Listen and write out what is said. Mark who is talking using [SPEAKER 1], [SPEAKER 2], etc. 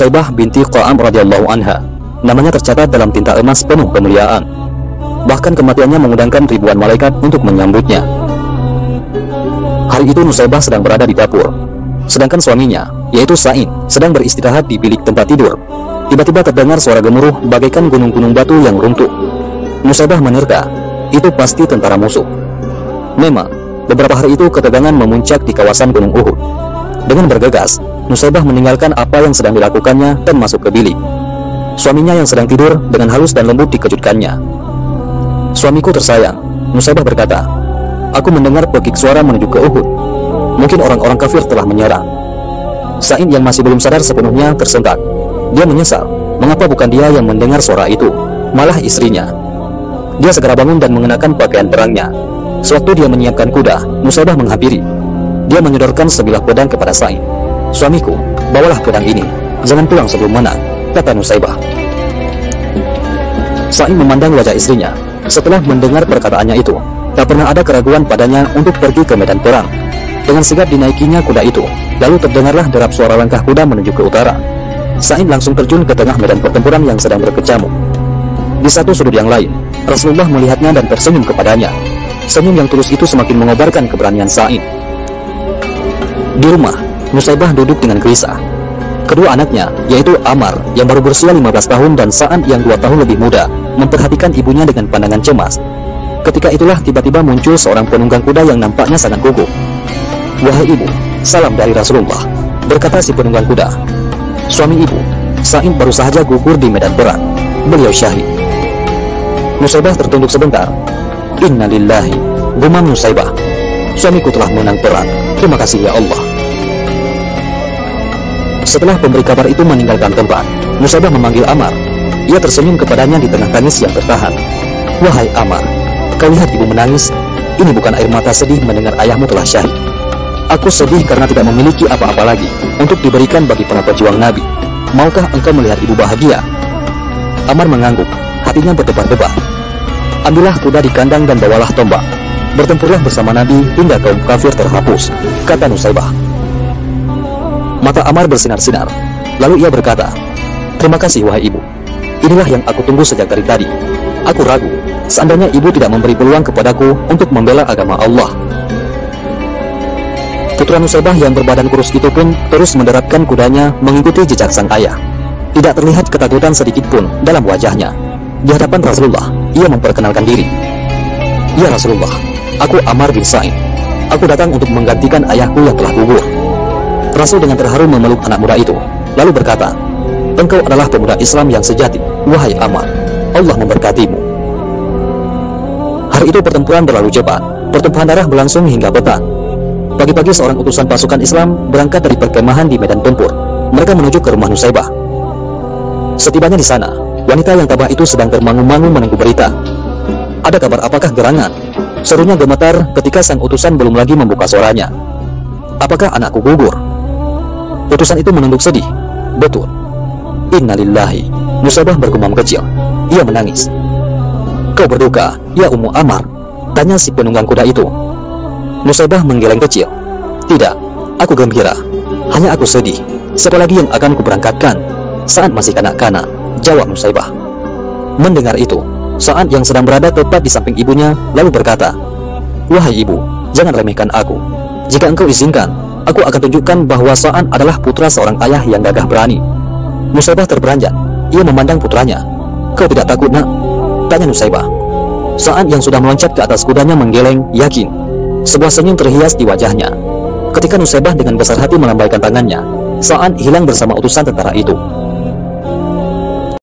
[SPEAKER 1] Nusaibah binti Qa'am radhiyallahu anha. Namanya tercatat dalam tinta emas penuh kemuliaan. Bahkan kematiannya mengundangkan ribuan malaikat untuk menyambutnya. Hari itu Nusaibah sedang berada di dapur. Sedangkan suaminya, yaitu Sa'in, sedang beristirahat di bilik tempat tidur. Tiba-tiba terdengar suara gemuruh bagaikan gunung-gunung batu yang runtuh. Nusaibah menerka, itu pasti tentara musuh. Memang, beberapa hari itu ketegangan memuncak di kawasan Gunung Uhud. Dengan bergegas, Nusaibah meninggalkan apa yang sedang dilakukannya dan masuk ke bilik. Suaminya yang sedang tidur dengan halus dan lembut dikejutkannya. Suamiku tersayang, Nusaibah berkata, Aku mendengar pekik suara menuju ke Uhud. Mungkin orang-orang kafir telah menyerang. Sa'in yang masih belum sadar sepenuhnya tersentak. Dia menyesal, mengapa bukan dia yang mendengar suara itu, malah istrinya. Dia segera bangun dan mengenakan pakaian perangnya. Sewaktu dia menyiapkan kuda, Nusaibah menghampiri. Dia menyodorkan sebilah pedang kepada Sa'in. Suamiku, bawalah pedang ini. Jangan pulang sebelum menang, kata Nusaibah. Sa'in memandang wajah istrinya. Setelah mendengar perkataannya itu, tak pernah ada keraguan padanya untuk pergi ke medan perang. Dengan sigap dinaikinya kuda itu, lalu terdengarlah derap suara langkah kuda menuju ke utara. Sa'in langsung terjun ke tengah medan pertempuran yang sedang berkecamuk. Di satu sudut yang lain, Rasulullah melihatnya dan tersenyum kepadanya. Senyum yang tulus itu semakin mengobarkan keberanian Sa'in. Di rumah, Nusaibah duduk dengan gelisah. Kedua anaknya, yaitu Amar yang baru berusia 15 tahun dan Sa'an yang dua tahun lebih muda, memperhatikan ibunya dengan pandangan cemas. Ketika itulah tiba-tiba muncul seorang penunggang kuda yang nampaknya sangat gugup. Wahai ibu, salam dari Rasulullah, berkata si penunggang kuda. Suami ibu, Sa'in baru saja gugur di medan perang. Beliau syahid. Nusaibah tertunduk sebentar. Inna lillahi, gumam Nusaibah. Suamiku telah menang perang. Terima kasih ya Allah. Setelah pemberi kabar itu meninggalkan tempat, Nusaibah memanggil Amar. Ia tersenyum kepadanya di tengah tangis yang tertahan. Wahai Amar, kau lihat ibu menangis. Ini bukan air mata sedih mendengar ayahmu telah syahid. Aku sedih karena tidak memiliki apa-apa lagi untuk diberikan bagi para pejuang Nabi. Maukah engkau melihat ibu bahagia? Amar mengangguk, hatinya berdebar-debar. Ambillah kuda di kandang dan bawalah tombak. Bertempurlah bersama Nabi hingga kaum kafir terhapus, kata Nusaibah. Mata Amar bersinar-sinar. Lalu ia berkata, Terima kasih wahai ibu. Inilah yang aku tunggu sejak dari tadi. Aku ragu, seandainya ibu tidak memberi peluang kepadaku untuk membela agama Allah. Putra Nusaibah yang berbadan kurus itu pun terus menderapkan kudanya mengikuti jejak sang ayah. Tidak terlihat ketakutan sedikit pun dalam wajahnya. Di hadapan Rasulullah, ia memperkenalkan diri. Ya Rasulullah, aku Amar bin Sa'id. Aku datang untuk menggantikan ayahku yang telah gugur. Rasul dengan terharu memeluk anak muda itu, lalu berkata, Engkau adalah pemuda Islam yang sejati, wahai Amar. Allah memberkatimu. Hari itu pertempuran berlalu cepat. Pertumpahan darah berlangsung hingga petang. Pagi-pagi seorang utusan pasukan Islam berangkat dari perkemahan di medan tempur. Mereka menuju ke rumah Nusaibah. Setibanya di sana, wanita yang tabah itu sedang termangu-mangu menunggu berita. Ada kabar apakah gerangan? Serunya gemetar ketika sang utusan belum lagi membuka suaranya. Apakah anakku gugur? Utusan itu menunduk sedih. Betul. Innalillahi. Nusaibah bergumam kecil. Ia menangis. Kau berduka, ya Ummu Amar? Tanya si penunggang kuda itu. Nusaibah menggeleng kecil. Tidak, aku gembira. Hanya aku sedih. Siapa lagi yang akan kuberangkatkan saat masih kanak-kanak? Jawab Nusaibah. Mendengar itu, saat yang sedang berada tepat di samping ibunya, lalu berkata, Wahai ibu, jangan remehkan aku. Jika engkau izinkan, aku akan tunjukkan bahwa Sa'an adalah putra seorang ayah yang gagah berani. Nusaibah terperanjat. Ia memandang putranya. Kau tidak takut, nak? Tanya Nusaibah. Sa'an yang sudah meloncat ke atas kudanya menggeleng, yakin. Sebuah senyum terhias di wajahnya. Ketika Nusaibah dengan besar hati melambaikan tangannya, Sa'an hilang bersama utusan tentara itu.